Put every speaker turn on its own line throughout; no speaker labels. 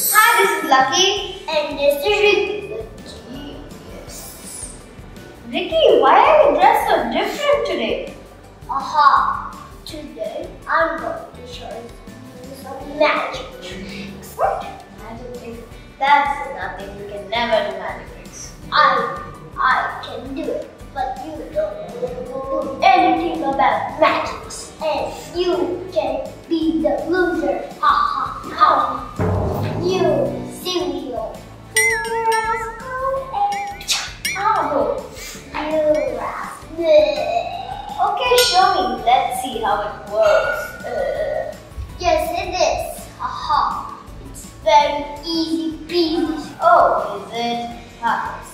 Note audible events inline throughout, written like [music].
Hi, this is Lucky.
And this is Ricky. Genius.
Ricky, why are you dressed so different today?
Aha! Today I'm going to show you some magic tricks. What?
Magic tricks? That's nothing. You can never do magic tricks.
I, I can do it, but you don't know anything about magics, and you Okay,
show me. Let's see how it works. Uh,
yes, it is. Aha. It's very easy peasy.
Oh, is it? Ah.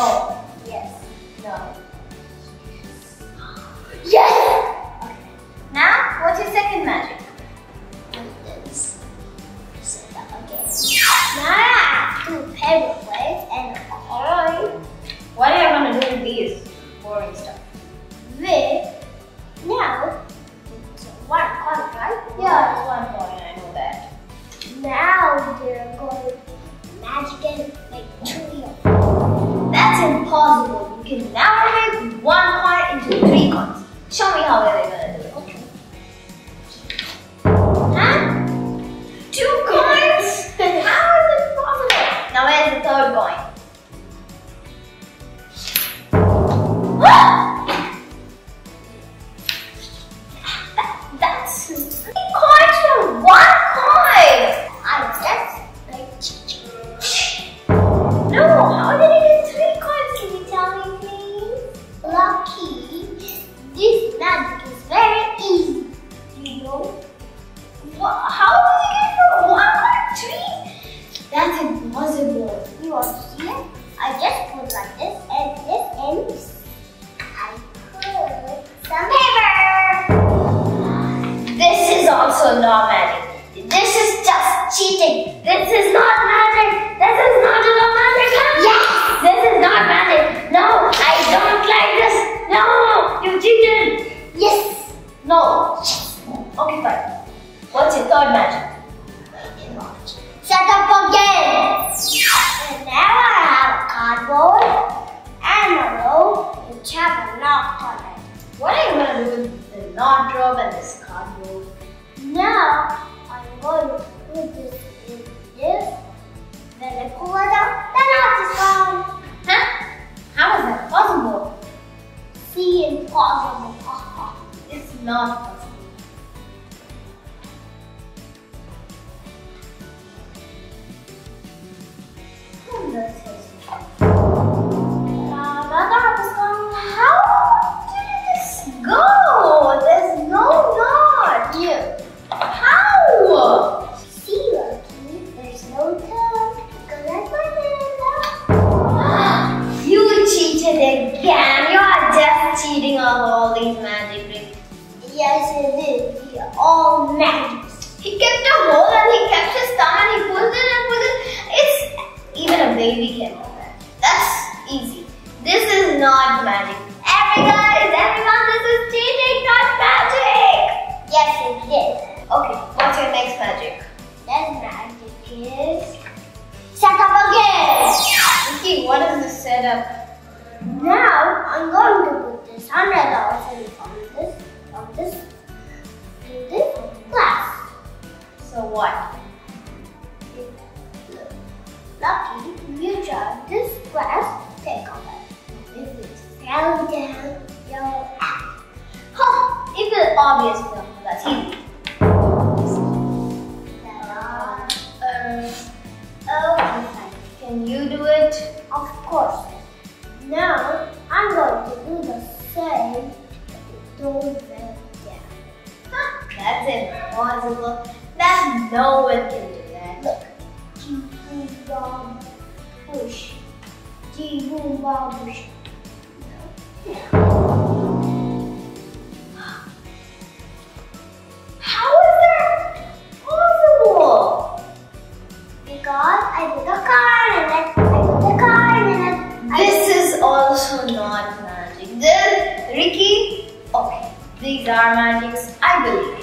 No.
Yes.
No.
Yes!
Okay. Now, what's your second magic?
This. Up again. Now I have two and a coin.
What are you going to do with these boring stuff?
With now it's one coin, right? Yeah,
it's one coin. I know that.
Now they're going to magic and of them.
Impossible. You can never make one coin into three coins. Show me how going to do it. Okay. Huh? Two coins? [laughs] How is it possible? Now where's the third coin? [gasps] That- that's
Now I'm going to put this in this. Then I pull it out, the knot is gone.
Huh? How is that possible?
See, impossible. [laughs]
it's not possible. Again. You are just cheating on all these magic tricks.
Yes, it is. They are all magic.
He kept a hole and he kept his thumb and he pulled it and pulled it. It's even a baby can do that. That's easy. This is not magic. Every guys, everyone, this is cheating, not magic.
Yes, it is.
Okay, what's your next magic?
Next magic is set up again.
Okay, what is the setup?
I'm going to put this hundred dollars in on this, on this, to this glass.
So what?
Lucky, you try this quest, take on it.
If it
fell down, you're out.
Huh, it obvious
I'm going to do the same those right there.
Huh, that's impossible. That no one can do that. Look.
G boom push. G boom bomb push. No.
How is that possible?
Because I did a card and I, I did a card and I, I
also not magic. Then Ricky, okay, these are magics, I believe.